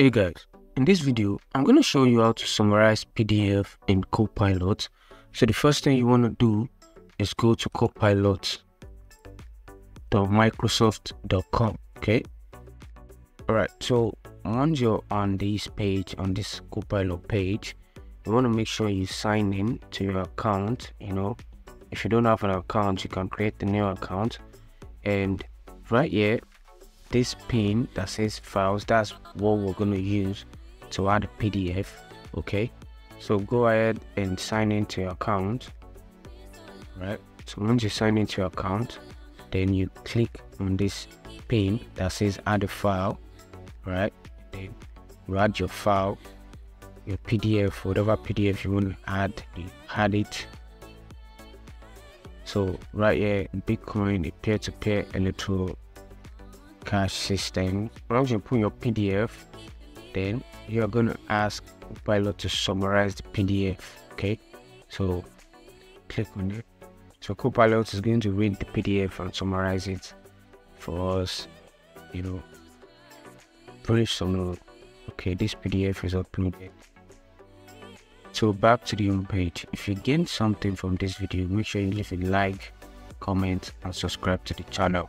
Hey guys, in this video, I'm going to show you how to summarize PDF in Copilot. So the first thing you want to do is go to copilot.microsoft.com, okay? Alright, so once you're on this page, on this Copilot page, you want to make sure you sign in to your account, you know. If you don't have an account, you can create a new account. And right here, this pin that says files that's what we're going to use to add a pdf okay? So go ahead and sign into your account. Right. So once you sign into your account then you click on this pin that says add a file right? Then you add your file your pdf whatever pdf you want to add you add it. So right here bitcoin a peer-to-peer -peer electro cash system. Once you put your PDF, then you're going to ask Pilot to summarize the PDF. Okay, so click on it. So Copilot is going to read the PDF and summarize it for us. You know, pretty soon. Okay, this PDF is uploaded. So back to the home page. If you gained something from this video, make sure you leave a like, comment, and subscribe to the channel.